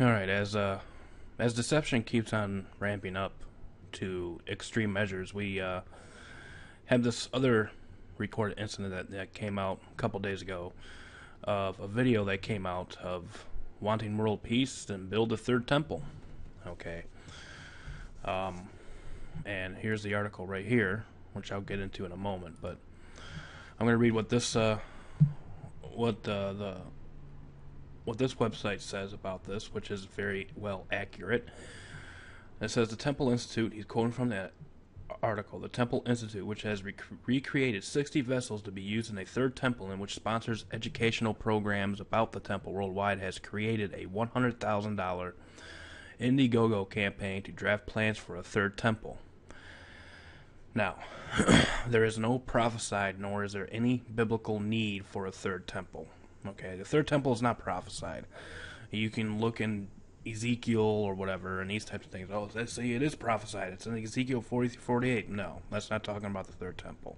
All right, as uh, as deception keeps on ramping up to extreme measures, we uh, have this other recorded incident that, that came out a couple days ago of a video that came out of wanting world peace and build a third temple. Okay. Um, and here's the article right here, which I'll get into in a moment. But I'm going to read what this uh, what uh, the what this website says about this, which is very well accurate. It says the Temple Institute. He's quoting from that article. The Temple Institute, which has rec- recreated 60 vessels to be used in a third temple, and which sponsors educational programs about the temple worldwide, has created a $100,000 Indiegogo campaign to draft plans for a third temple. Now, there is no prophesied, nor is there any biblical need for a third temple. Okay, the third temple is not prophesied. You can look in Ezekiel or whatever and these types of things. Oh, let's see, it is prophesied. It's in Ezekiel 40 48. No, that's not talking about the third temple.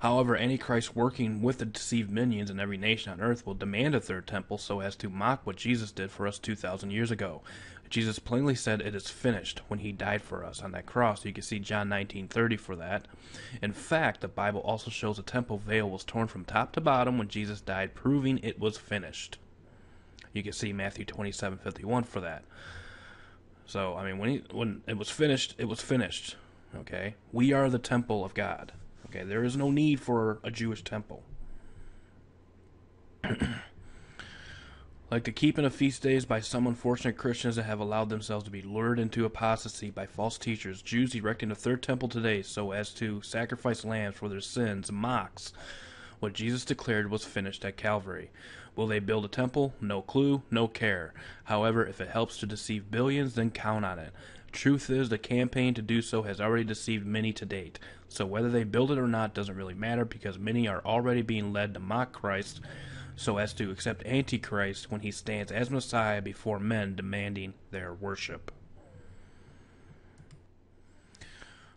However, Antichrist working with the deceived minions in every nation on earth will demand a third temple so as to mock what Jesus did for us 2,000 years ago. Jesus plainly said it is finished when he died for us on that cross. You can see John 19:30 for that. In fact, the Bible also shows the temple veil was torn from top to bottom when Jesus died, proving it was finished. You can see Matthew 27:51 for that. So, I mean, when he, when it was finished, it was finished. Okay? We are the temple of God. Okay? There is no need for a Jewish temple. like the keeping of feast days by some unfortunate Christians that have allowed themselves to be lured into apostasy by false teachers, Jews erecting a third temple today so as to sacrifice lambs for their sins mocks what Jesus declared was finished at Calvary. Will they build a temple? No clue, no care. However, if it helps to deceive billions, then count on it. Truth is, the campaign to do so has already deceived many to date. So whether they build it or not doesn't really matter because many are already being led to mock Christ so as to accept Antichrist when he stands as Messiah before men demanding their worship.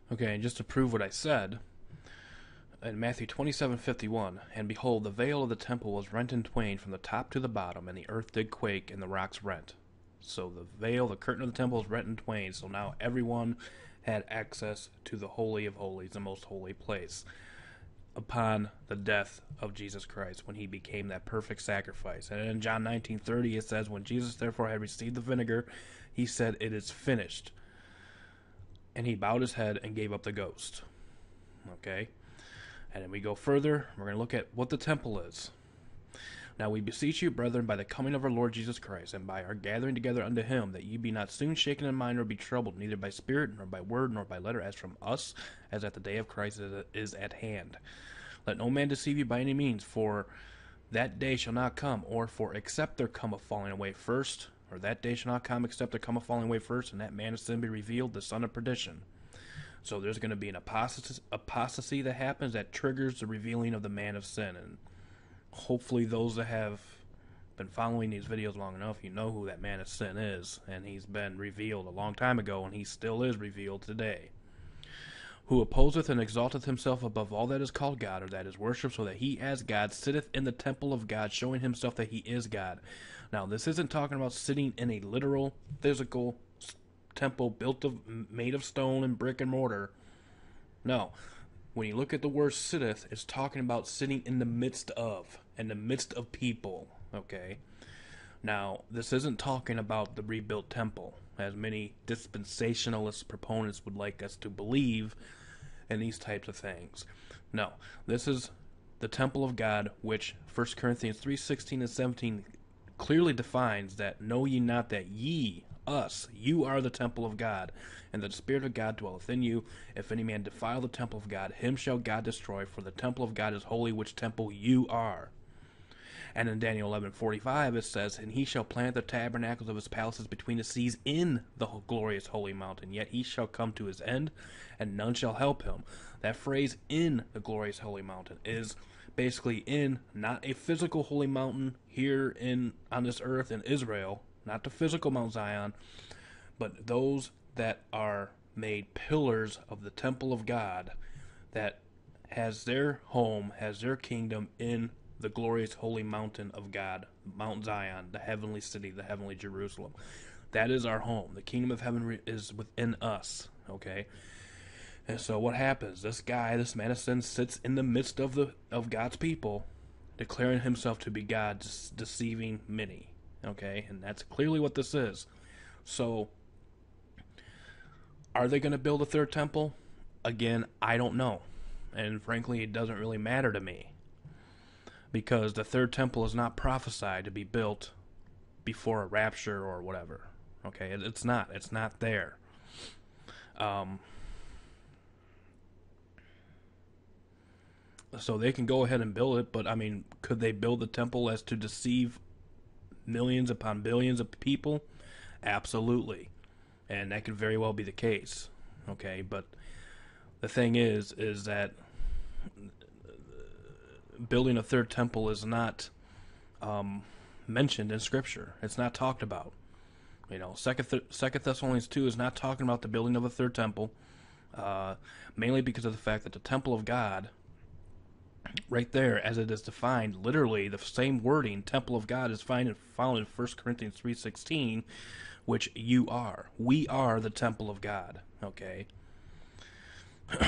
Okay, and just to prove what I said, in Matthew 27:51, and behold, the veil of the temple was rent in twain from the top to the bottom, and the earth did quake, and the rocks rent. So the veil, the curtain of the temple, is rent in twain. So now everyone had access to the holy of holies, the most holy place upon the death of Jesus Christ when he became that perfect sacrifice. And in John 19:30 it says when Jesus therefore had received the vinegar he said it is finished. And he bowed his head and gave up the ghost. Okay? And then we go further, we're going to look at what the temple is. Now we beseech you, brethren, by the coming of our Lord Jesus Christ, and by our gathering together unto him, that ye be not soon shaken in mind, nor be troubled, neither by spirit, nor by word, nor by letter, as from us, as at the day of Christ is at hand. Let no man deceive you by any means, for that day shall not come, or for except there come a falling away first, or that day shall not come except there come a falling away first, and that man of sin be revealed, the son of perdition. So there's going to be an apostasy, apostasy that happens that triggers the revealing of the man of sin, and hopefully those that have been following these videos long enough, you know who that man of sin is, and he's been revealed a long time ago, and he still is revealed today. Who opposeth and exalteth himself above all that is called God, or that is worshipped, so that he as God sitteth in the temple of God, showing himself that he is God. Now, this isn't talking about sitting in a literal, physical temple built of made of stone and brick and mortar. No, when you look at the word sitteth, it's talking about sitting in the midst of, in the midst of people. Okay. Now, this isn't talking about the rebuilt temple, as many dispensationalist proponents would like us to believe in these types of things. No, this is the temple of God, which 1 Corinthians 3 16 and 17 clearly defines that know ye not that ye us. You are the temple of God, and the Spirit of God dwelleth in you. If any man defile the temple of God, him shall God destroy, for the temple of God is holy, which temple you are. And in Daniel 11:45 it says, "And he shall plant the tabernacles of his palaces between the seas in the glorious holy mountain. Yet he shall come to his end, and none shall help him." That phrase "in the glorious holy mountain" is basically in not a physical holy mountain here in on this earth in Israel, not the physical Mount Zion, but those that are made pillars of the temple of God that has their home, has their kingdom in the glorious holy mountain of God, Mount Zion, the heavenly city, the heavenly Jerusalem. That is our home. The kingdom of heaven is within us. Okay. And so what happens? This guy, this man of sin, sits in the midst of the of God's people, declaring himself to be God, deceiving many. Okay, and that's clearly what this is. So, are they going to build a third temple? Again, I don't know, and frankly, it doesn't really matter to me because the third temple is not prophesied to be built before a rapture or whatever. Okay, it's not. It's not there. Um, so they can go ahead and build it, but I mean, could they build the temple as to deceive millions upon billions of people? Absolutely, and that could very well be the case. Okay, but the thing is, is that building a third temple is not um, mentioned in Scripture. It's not talked about. You know, Second Th- Second Thessalonians two is not talking about the building of a third temple, uh, mainly because of the fact that the temple of God, right there as it is defined, literally the same wording, temple of God, is found in, found in First Corinthians three sixteen, which you are. We are the temple of God. Okay.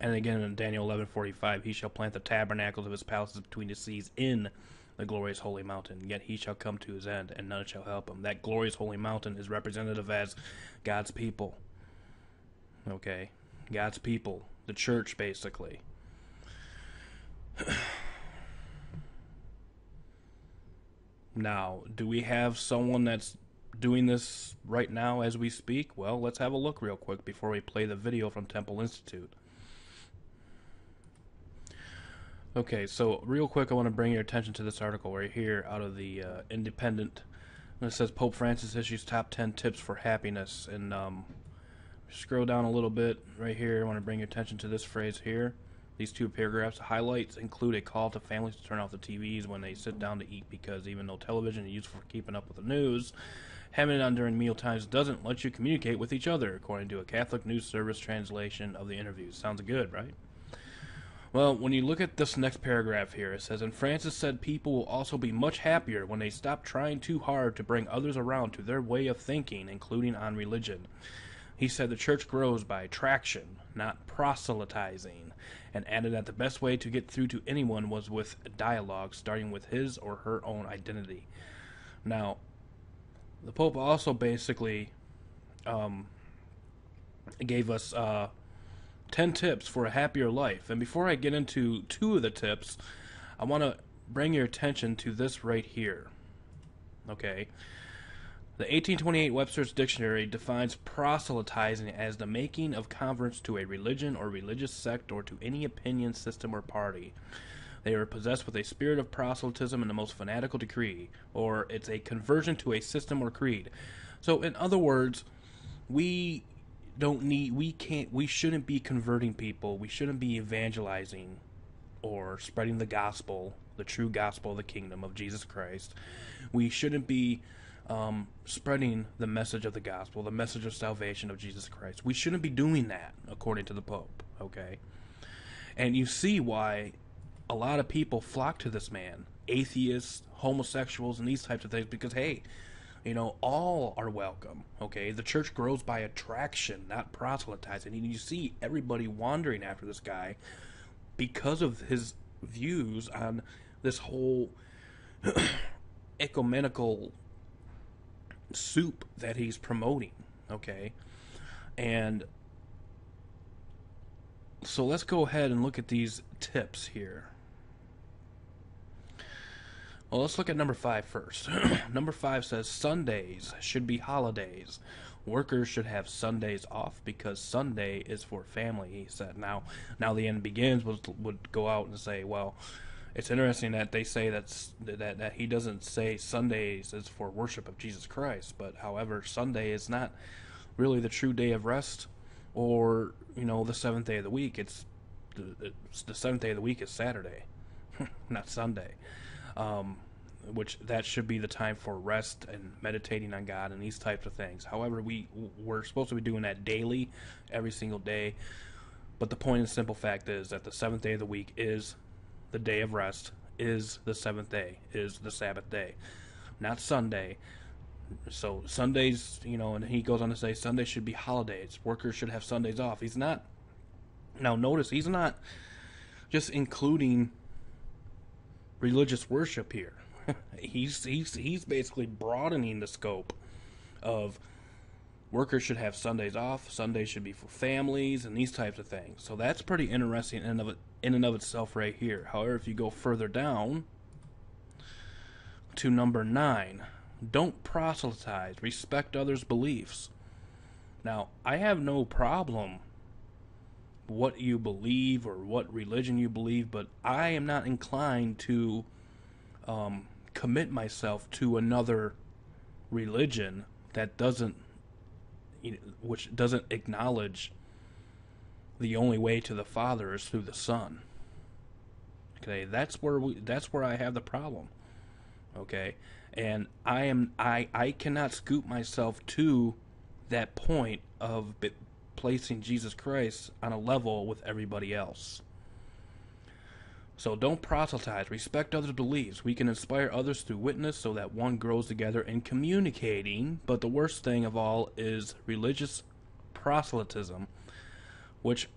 and again in Daniel eleven forty five, he shall plant the tabernacles of his palaces between the seas in the glorious holy mountain. Yet he shall come to his end, and none shall help him. That glorious holy mountain is representative as God's people. Okay, God's people, the church, basically. now, do we have someone that's doing this right now as we speak? Well, let's have a look real quick before we play the video from Temple Institute. Okay, so real quick, I want to bring your attention to this article right here out of the uh, Independent. it says Pope Francis issues top 10 tips for happiness. And um, scroll down a little bit right here. I want to bring your attention to this phrase here. These two paragraphs. Highlights include a call to families to turn off the TVs when they sit down to eat because even though television is useful for keeping up with the news, having it on during meal times doesn't let you communicate with each other, according to a Catholic News Service translation of the interviews. Sounds good, right? Well, when you look at this next paragraph here, it says, And Francis said people will also be much happier when they stop trying too hard to bring others around to their way of thinking, including on religion. He said the church grows by attraction, not proselytizing, and added that the best way to get through to anyone was with dialogue, starting with his or her own identity. Now, the Pope also basically um, gave us uh, 10 tips for a happier life. And before I get into two of the tips, I want to bring your attention to this right here. Okay. The 1828 Webster's Dictionary defines proselytizing as the making of converts to a religion or religious sect or to any opinion, system, or party. They are possessed with a spirit of proselytism in the most fanatical degree, or it's a conversion to a system or creed. So, in other words, we don't need we can't we shouldn't be converting people we shouldn't be evangelizing or spreading the gospel the true gospel of the kingdom of jesus christ we shouldn't be um, spreading the message of the gospel the message of salvation of jesus christ we shouldn't be doing that according to the pope okay and you see why a lot of people flock to this man atheists homosexuals and these types of things because hey you know, all are welcome. Okay, the church grows by attraction, not proselytizing. And you see everybody wandering after this guy because of his views on this whole ecumenical soup that he's promoting. Okay, and so let's go ahead and look at these tips here. Well, let's look at number five first. number five says Sundays should be holidays. Workers should have Sundays off because Sunday is for family. He said. Now, now the end begins would would go out and say, well, it's interesting that they say that's that that he doesn't say Sundays is for worship of Jesus Christ, but however, Sunday is not really the true day of rest, or you know the seventh day of the week. It's the, it's the seventh day of the week is Saturday, not Sunday um, which that should be the time for rest and meditating on God and these types of things. However, we we're supposed to be doing that daily, every single day. But the point and simple fact is that the seventh day of the week is the day of rest, is the seventh day, is the Sabbath day, not Sunday. So Sundays, you know, and he goes on to say Sundays should be holidays. Workers should have Sundays off. He's not. Now notice he's not just including religious worship here. he's he's he's basically broadening the scope of workers should have Sundays off. Sundays should be for families and these types of things. So that's pretty interesting in and of in and of itself right here. However, if you go further down to number nine, don't proselytize. Respect others' beliefs. Now, I have no problem what you believe or what religion you believe, but I am not inclined to um, commit myself to another religion that doesn't, you know, which doesn't acknowledge the only way to the Father is through the Son. Okay, that's where we, that's where I have the problem. Okay, and I am I I cannot scoop myself to that point of placing Jesus Christ on a level with everybody else. So don't proselytize. Respect others' beliefs. We can inspire others through witness so that one grows together in communicating. But the worst thing of all is religious proselytism, which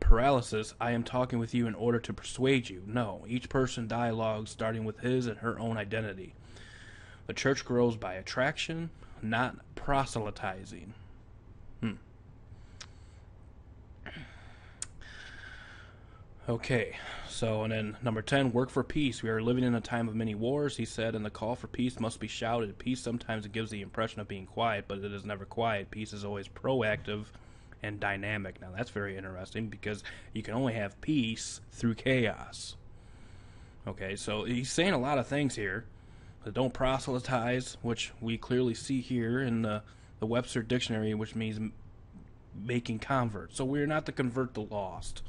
paralysis, I am talking with you in order to persuade you. No, each person dialogues starting with his and her own identity. The church grows by attraction, not proselytizing. Hmm. Okay, so and then number 10, work for peace. We are living in a time of many wars, he said, and the call for peace must be shouted. Peace sometimes gives the impression of being quiet, but it is never quiet. Peace is always proactive and dynamic. Now, that's very interesting because you can only have peace through chaos. Okay, so he's saying a lot of things here. Don't proselytize, which we clearly see here in the, the Webster Dictionary, which means making converts. So we're not to convert the lost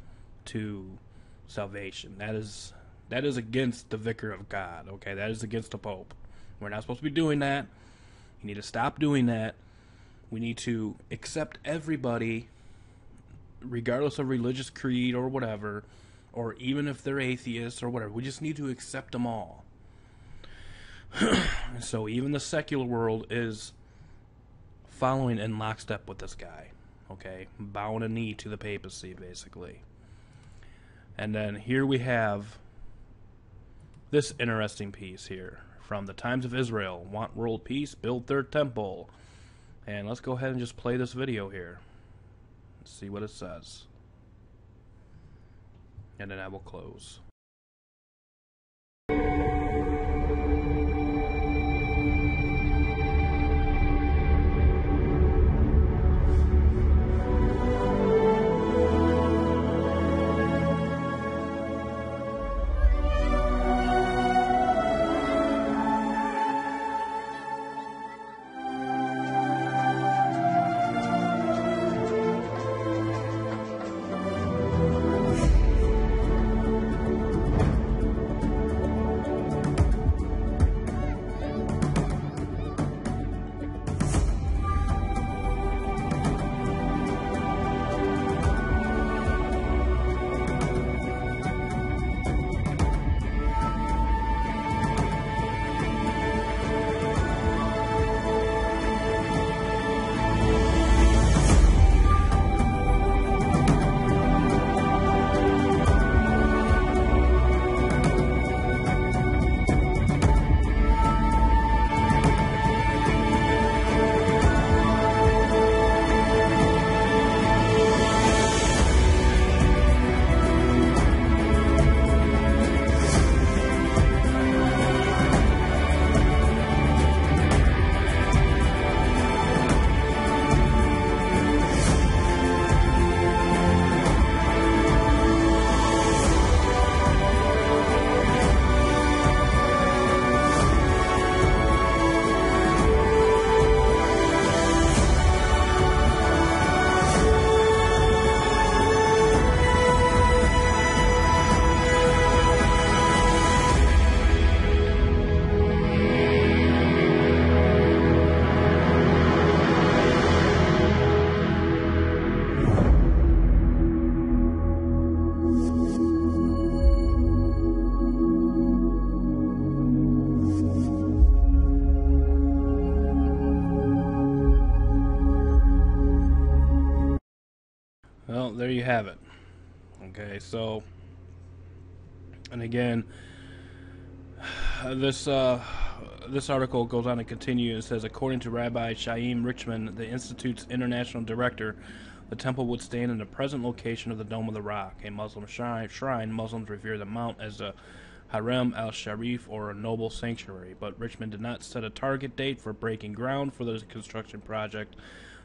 to salvation. That is that is against the vicar of God. Okay, that is against the Pope. We're not supposed to be doing that. You need to stop doing that. We need to accept everybody, regardless of religious creed or whatever, or even if they're atheists or whatever. We just need to accept them all. so even the secular world is following in lockstep with this guy. Okay, bowing a knee to the papacy, basically. And then here we have this interesting piece here from the Times of Israel. Want world peace? Build third temple. And let's go ahead and just play this video here. Let's see what it says. And then I will close. Have it. Okay, so, and again, this uh, this article goes on to continue and says, according to Rabbi Chaim Richman, the institute's international director, the temple would stand in the present location of the Dome of the Rock, a Muslim shrine. shrine. Muslims revere the mount as a Haram al Sharif or a noble sanctuary, but Richman did not set a target date for breaking ground for the construction project.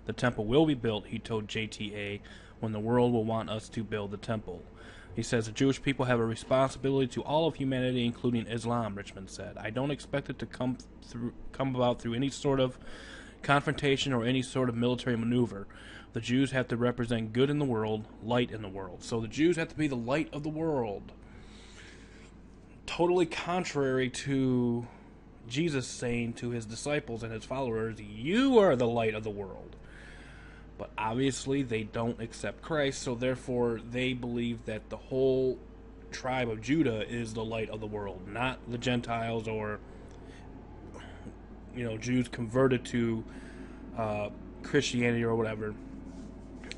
The temple will be built, he told JTA, when the world will want us to build the temple. He says the Jewish people have a responsibility to all of humanity, including Islam. Richmond said, "I don't expect it to come through, come about through any sort of confrontation or any sort of military maneuver. The Jews have to represent good in the world, light in the world. So the Jews have to be the light of the world." Totally contrary to Jesus saying to his disciples and his followers, "You are the light of the world." But obviously, they don't accept Christ, so therefore, they believe that the whole tribe of Judah is the light of the world, not the Gentiles or, you know, Jews converted to uh, Christianity or whatever.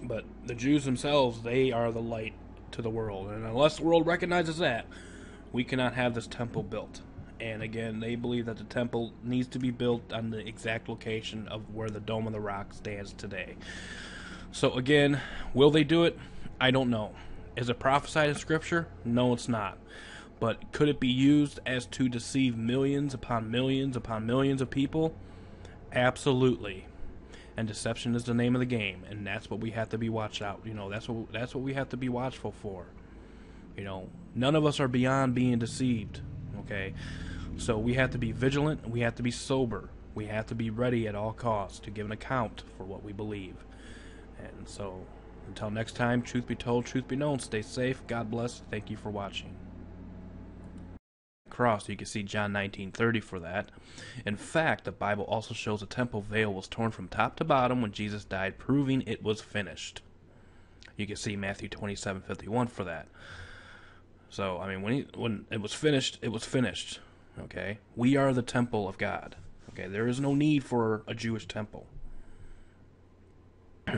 But the Jews themselves, they are the light to the world. And unless the world recognizes that, we cannot have this temple built. And again, they believe that the temple needs to be built on the exact location of where the Dome of the Rock stands today. So again, will they do it? I don't know. Is it prophesied in Scripture? No, it's not. But could it be used as to deceive millions upon millions upon millions of people? Absolutely. And deception is the name of the game, and that's what we have to be watched out. You know, that's what that's what we have to be watchful for. You know, none of us are beyond being deceived. Okay, so we have to be vigilant. We have to be sober. We have to be ready at all costs to give an account for what we believe. And so, until next time, truth be told, truth be known, stay safe. God bless. Thank you for watching. Cross, you can see John 19:30 for that. In fact, the Bible also shows the temple veil was torn from top to bottom when Jesus died, proving it was finished. You can see Matthew 27:51 for that. So, I mean, when he, when it was finished, it was finished. Okay? We are the temple of God. Okay? There is no need for a Jewish temple.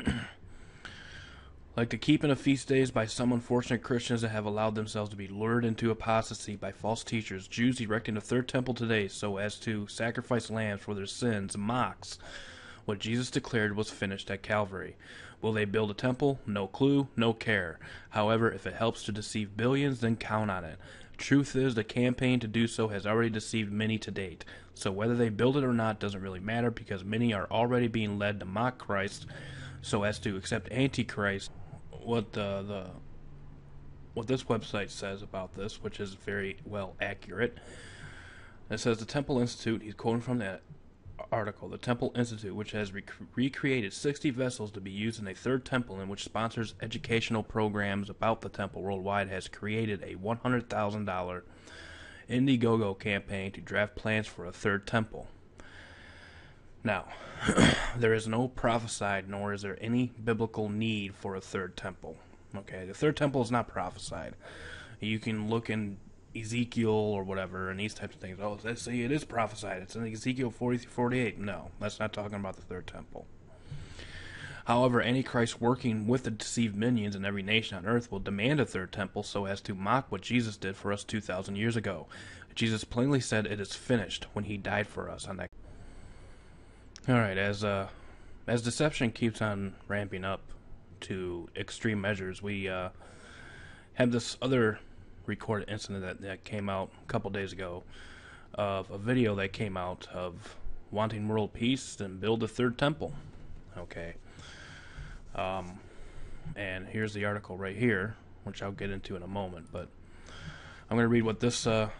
like the keeping of feast days by some unfortunate Christians that have allowed themselves to be lured into apostasy by false teachers, Jews erecting a third temple today so as to sacrifice lambs for their sins mocks what Jesus declared was finished at Calvary. Will they build a temple? No clue, no care. However, if it helps to deceive billions, then count on it. Truth is, the campaign to do so has already deceived many to date. So whether they build it or not doesn't really matter because many are already being led to mock Christ so as to accept Antichrist. What the, the what this website says about this, which is very well accurate. It says the Temple Institute, he's quoting from that article, the Temple Institute, which has rec- recreated 60 vessels to be used in a third temple and which sponsors educational programs about the temple worldwide, has created a $100,000 Indiegogo campaign to draft plans for a third temple. Now, there is no prophesied, nor is there any biblical need for a third temple. Okay, the third temple is not prophesied. You can look in Ezekiel or whatever and these types of things. Oh, let's see, it is prophesied. It's in Ezekiel 40 through 48. No, that's not talking about the third temple. However, Antichrist working with the deceived minions in every nation on earth will demand a third temple so as to mock what Jesus did for us 2,000 years ago. Jesus plainly said it is finished when he died for us on that. All right, as uh, as deception keeps on ramping up to extreme measures, we uh, have this other recorded incident that, that came out a couple days ago of a video that came out of wanting world peace and build a third temple. Okay. Um, and here's the article right here, which I'll get into in a moment. But I'm going to read what this uh,